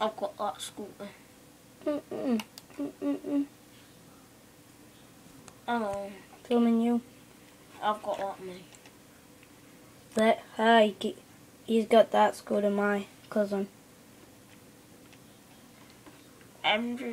I've got that scooter. Eh. Mm-mm. Mm-mm. I know. Filming you. I've got that me. Let hi. He's got that scooter, my cousin. Andrew